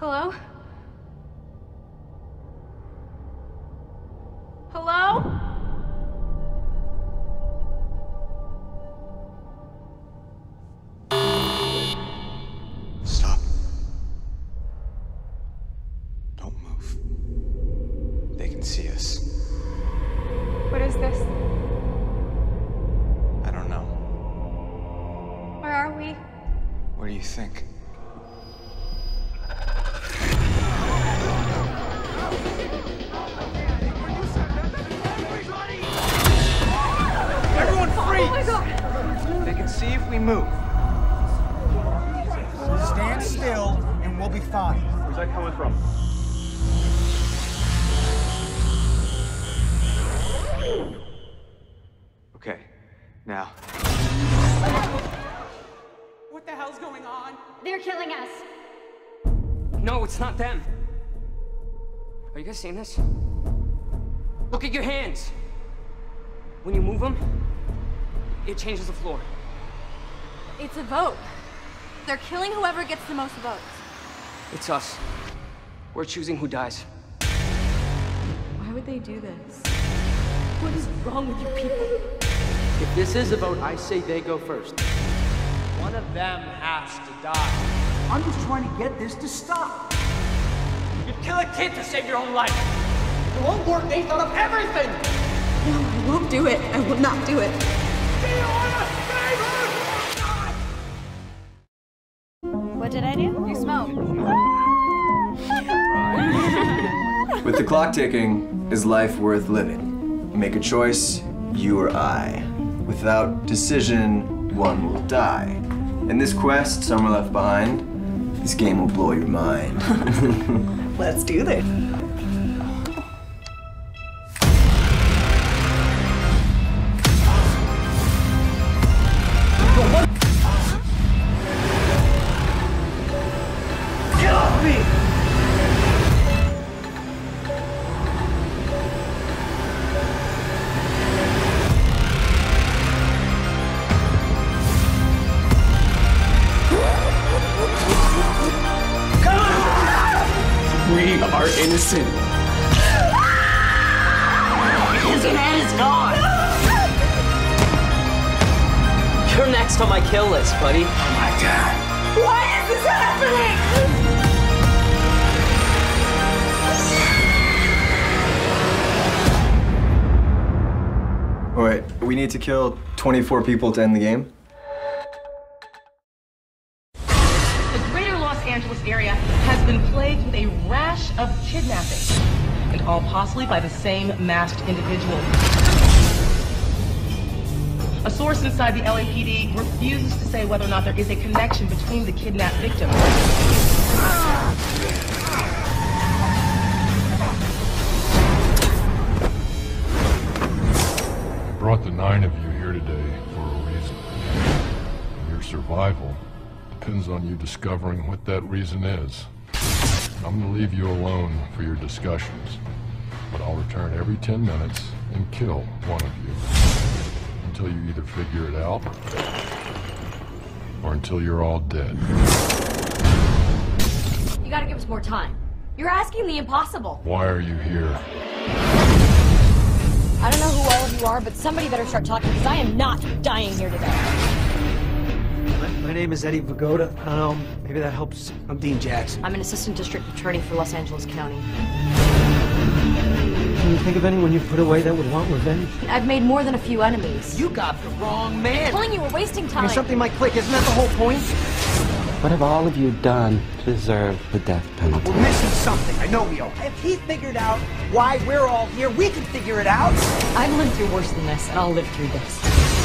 Hello? Hello? Stop. Don't move. They can see us. What is this? I don't know. Where are we? What do you think? Okay, now. What the hell's going on? They're killing us. No, it's not them. Are you guys seeing this? Look at your hands. When you move them, it changes the floor. It's a vote. They're killing whoever gets the most votes. It's us. We're choosing who dies. Why would they do this? What is wrong with you people? If this is a vote, I say they go first. One of them has to die. I'm just trying to get this to stop. You'd kill a kid to save your own life. It won't work. They thought of everything. No, I won't do it. I will not do it. What did I do? You smoke. With the clock ticking, is life worth living? Make a choice, you or I. Without decision, one will die. In this quest, some are left behind. This game will blow your mind. Let's do this. Are innocent. His head is gone. You're next on my kill list, buddy. Oh my god. Why is this happening? Wait, we need to kill 24 people to end the game? Kidnappings, and all possibly by the same masked individual. A source inside the LAPD refuses to say whether or not there is a connection between the kidnapped victims. I brought the nine of you here today for a reason. Your survival depends on you discovering what that reason is. I'm gonna leave you alone for your discussions, but I'll return every 10 minutes and kill one of you until you either figure it out or until you're all dead. You gotta give us more time. You're asking the impossible. Why are you here? I don't know who all of you are, but somebody better start talking because I am not dying here today. My, my name is Eddie Vagoda. Um, maybe that helps. I'm Dean Jackson. I'm an assistant district attorney for Los Angeles County. Can you think of anyone you put away that would want revenge? I've made more than a few enemies. You got the wrong man. I'm man. telling you, we're wasting I time. mean, something might click. Isn't that the whole point? What have all of you done to deserve the death penalty? We're missing something. I know we are. If he figured out why we're all here, we can figure it out. I've lived through worse than this, and I'll live through this.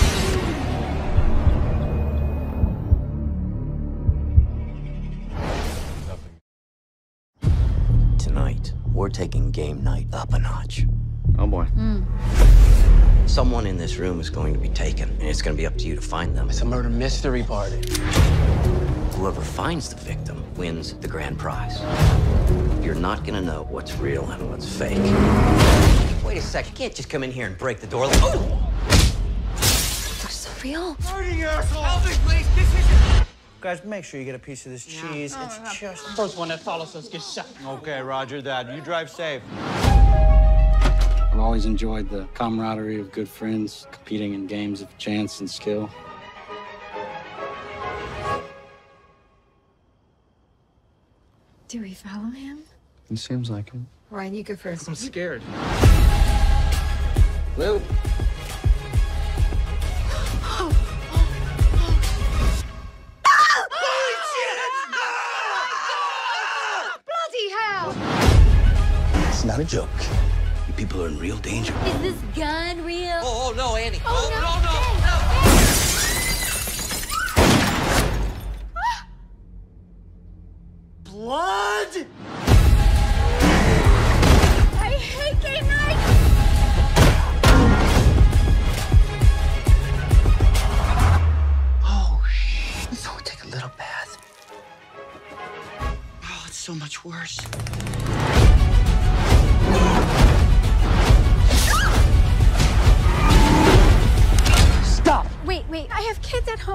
Taking game night up a notch. Oh boy. Hmm. Someone in this room is going to be taken, and it's going to be up to you to find them. It's a murder mystery party. Whoever finds the victim wins the grand prize. You're not going to know what's real and what's fake. Wait a sec, you can't just come in here and break the door. Oh! Looks so real. Help me, please! This is... Guys, make sure you get a piece of this cheese. Oh, it's my God. just. First one that follows us gets shot. Okay, Roger that. You drive safe. I've always enjoyed the camaraderie of good friends competing in games of chance and skill. Do we follow him? It seems like it. Ryan, you go first. I'm scared. Lou. Joke. You people are in real danger. Is this gun real? Oh, oh no, Annie. Oh, oh, no, no! No! Blood! I hate game night! Oh, shit. So take a little bath. Oh, it's so much worse.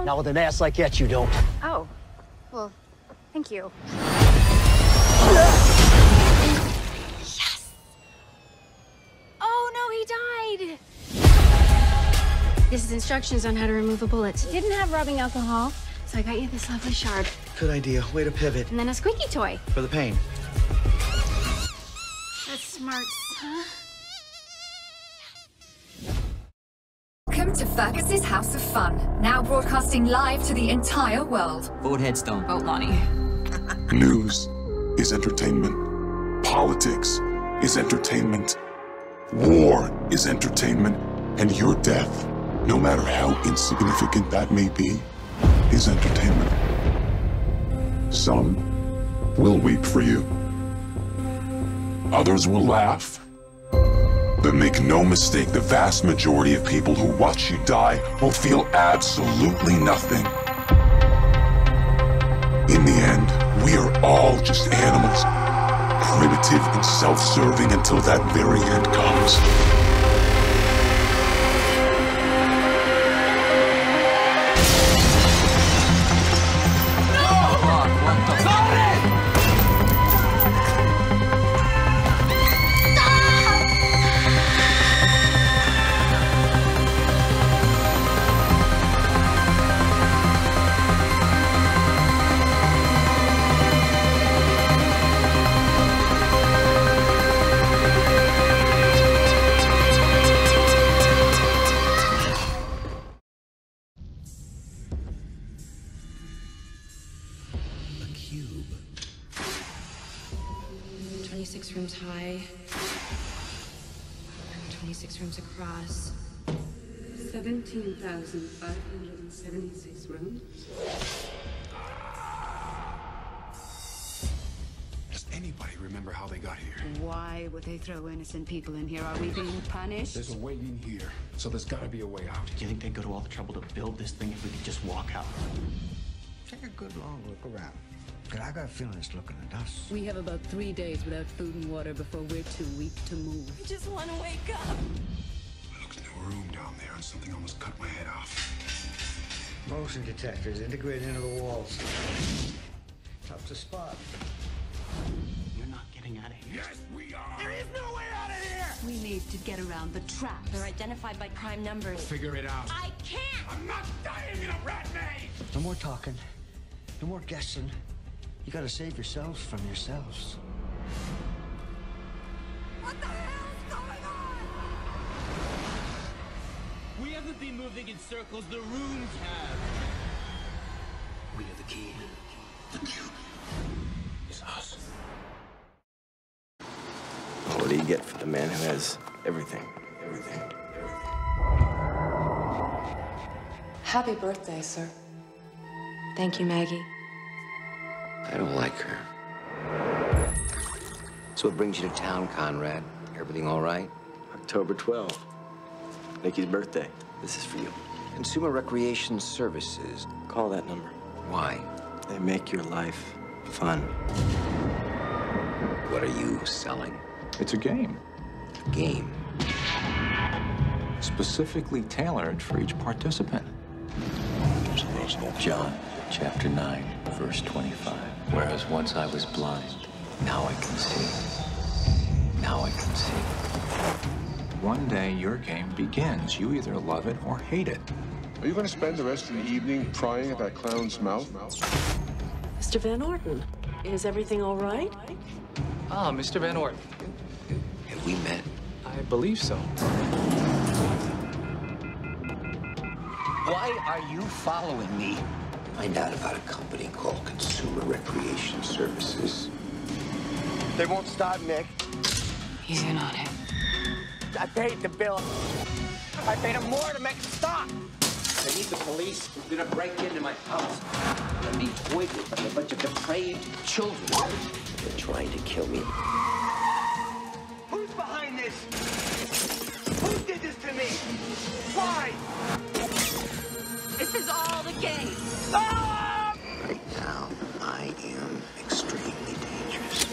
Have kids at. Now, with an ass like that, you don't. Oh, well, thank you. Yes! Oh no, he died! This is instructions on how to remove a bullet. Didn't have rubbing alcohol, so I got you this lovely shard. Good idea. Way to pivot. And then a squeaky toy. For the pain. That's smart, huh? To Fergus's House of Fun, now broadcasting live to the entire world. Vote headstone. Vote Lonnie. News is entertainment. Politics is entertainment. War is entertainment. And your death, no matter how insignificant that may be, is entertainment. Some will weep for you. Others will laugh. But make no mistake, the vast majority of people who watch you die will feel absolutely nothing. In the end, we are all just animals, primitive and self-serving until that very end comes. 26 rooms high. 26 rooms across. 17,576 rooms. Does anybody remember how they got here? Why would they throw innocent people in here? Are we being punished? There's a way in here, so there's gotta be a way out. Do you think they'd go to all the trouble to build this thing if we could just walk out? Take a good long look around. Cause I got a feeling it's looking at us. We have about three days without food and water before we're too weak to move. I just want to wake up. I looked into a room down there and something almost cut my head off. Motion detectors integrated into the walls. Tough to spot. You're not getting out of here. Yes, we are! There is no way out of here! We need to get around the trap. They're identified by prime numbers. Figure it out. I can't! I'm not dying in a rat maze! No more talking. No more guessing. You gotta save yourselves from yourselves. What the hell's going on? We haven't been moving in circles, the rooms have. We are the key. The cube is us. What do you get for the man who has everything? Everything. Happy birthday, sir. Thank you, Maggie. I don't like her. So what brings you to town, Conrad? Everything all right? October 12th. Nikki's birthday. This is for you. Consumer Recreation Services. Call that number. Why? They make your life fun. What are you selling? It's a game. A game? Specifically tailored for each participant. John, chapter 9, verse 25. Whereas once I was blind, now I can see. Now I can see. One day your game begins. You either love it or hate it. Are you going to spend the rest of the evening prying at that clown's mouth? Mr. Van Orton, is everything all right? Ah, Mr. Van Orton. Have we met? I believe so. Why are you following me? Find out about a company called Consumer Recreation Services. They won't stop, Nick. He's in on it. I paid the bill. I paid him more to make it stop. I need the police. They're gonna break into my house. Let me pointed by a bunch of depraved children. They're trying to kill me. Who's behind this? Who did this to me? Why? Right now, I am extremely dangerous.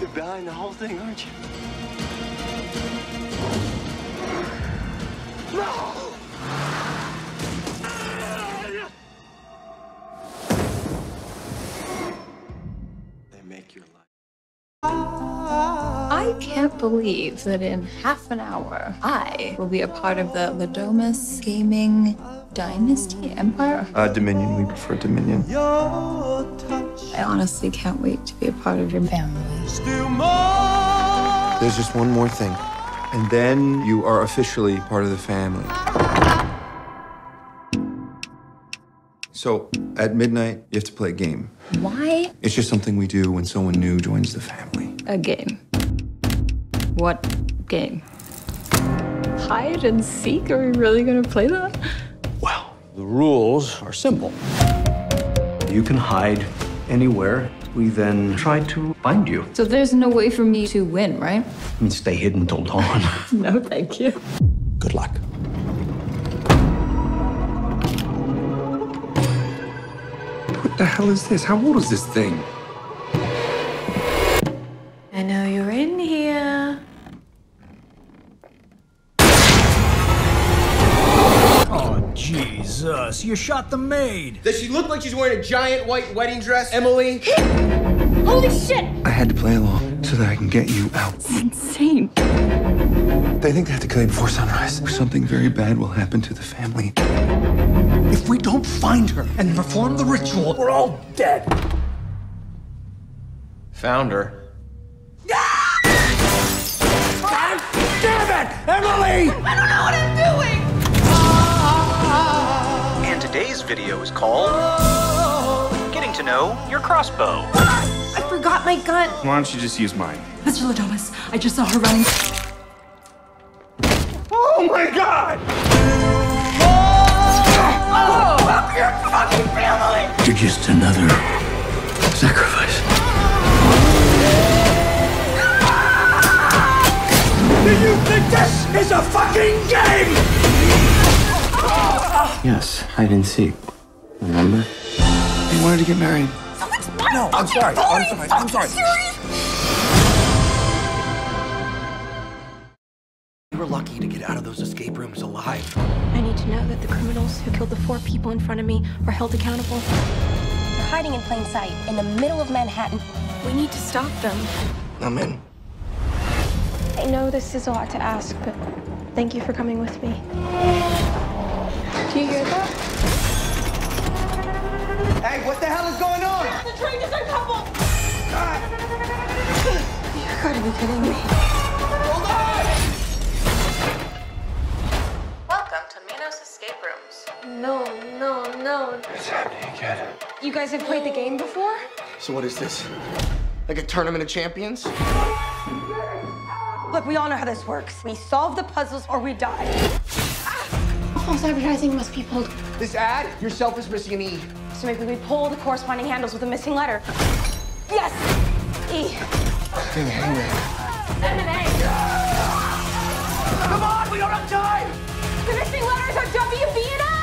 You're behind the whole thing, aren't you? No! They make your life. I can't believe that in half an hour, I will be a part of the Le Domas Gaming Dynasty Empire. Uh, Dominion. We prefer Dominion. I honestly can't wait to be a part of your family. There's just one more thing. And then you are officially part of the family. So, at midnight, you have to play a game. Why It's just something we do when someone new joins the family. a game? What game? Hide and seek? Are we really gonna play that? The rules are simple. You can hide anywhere. We then try to find you. So there's no way for me to win, right? I mean, stay hidden till dawn. No, thank you. Good luck. What the hell is this? How old is this thing? Jesus. You shot the maid. Does she look like she's wearing a giant white wedding dress, Emily? Holy shit! I had to play along so that I can get you out. It's insane. They think they have to kill you before sunrise. Or something very bad will happen to the family. If we don't find her and perform the ritual, we're all dead. Found her. Ah! God damn it! Emily! I don't know what I'm doing! Video is called Getting to Know Your Crossbow. I forgot my gun. Why don't you just use mine? Mr. Le Domas, I just saw her running. Oh my god! Oh, fuck your fucking family! You're just another sacrifice. Do you think this is a fucking game? Yes, hide and seek. Remember? You wanted to get married. No, I'm sorry. I'm sorry. I'm sorry. We were lucky to get out of those escape rooms alive. I need to know that the criminals who killed the four people in front of me are held accountable. They're hiding in plain sight in the middle of Manhattan. We need to stop them. I'm in. I know this is a lot to ask, but thank you for coming with me. Do you hear that? Hey, what the hell is going on? The train just uncoupled! You gotta be kidding me. Hold on! Welcome to Minos Escape Rooms. No, no, no. It's happening again. You guys have played the game before? So what is this? Like a tournament of champions? Look, we all know how this works. We solve the puzzles or we die. False advertising must be pulled. This ad, yourself is missing an E. So maybe we pull the corresponding handles with the missing letter. Yes! E. Hang hang there. M and A. Come on, we don't have time! The missing letters are W, B, and O!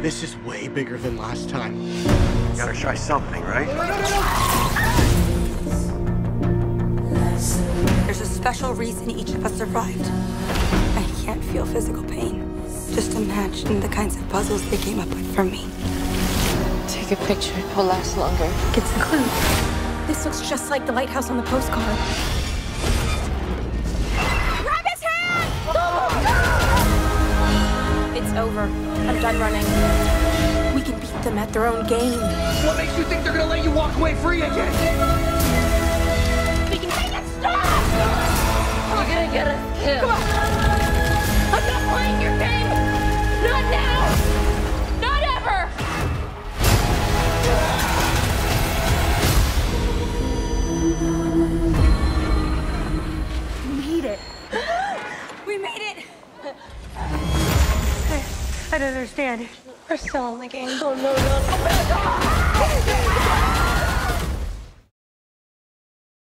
This is way bigger than last time. Gotta try something, right? There's There's a special reason each of us survived. I can't feel physical pain. Just imagine the kinds of puzzles they came up with for me. Take a picture. It will last longer. It's a clue. This looks just like the lighthouse on the postcard. Grab his hand! It's over. I'm done running. We can beat them at their own game. What makes you think they're gonna let you walk away free again? I. Oh, no, no.